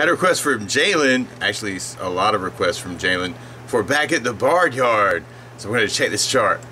Had a request from Jalin, actually a lot of requests from Jalin, for Back at the Barnyard. So we're going to check this chart.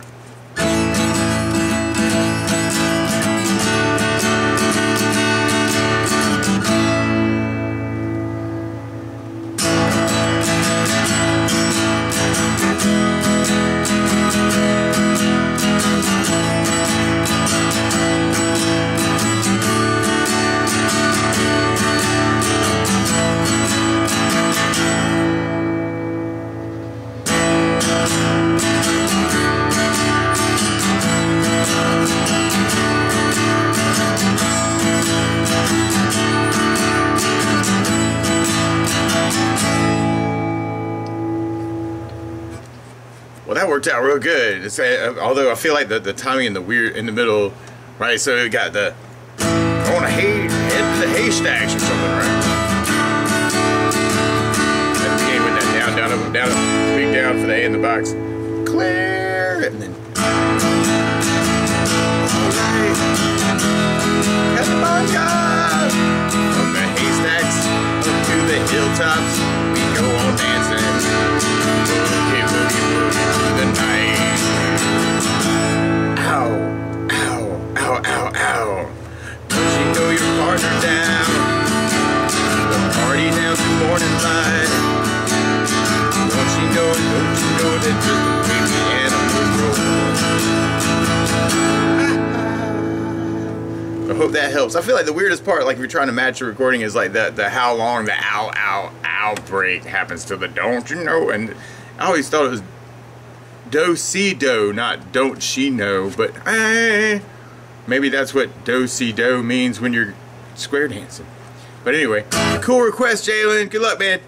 Well, that worked out real good. It's, uh, although I feel like the, the timing in the weird in the middle, right? So we got the I want to hay, head to the haystacks or something, right? At the beginning with that down, down, up, down, up, big down for the A in the box. Clear, and then. Alright. Come! From the haystacks to the hilltops, we go on dancing. I hope that helps. I feel like the weirdest part, like if you're trying to match a recording, is like the, the how long the ow, ow, ow break happens to the don't you know? And I always thought it was do si do, not don't she know, but eh, maybe that's what do si do means when you're square dancing. But anyway, cool request, Jalin. Good luck, man.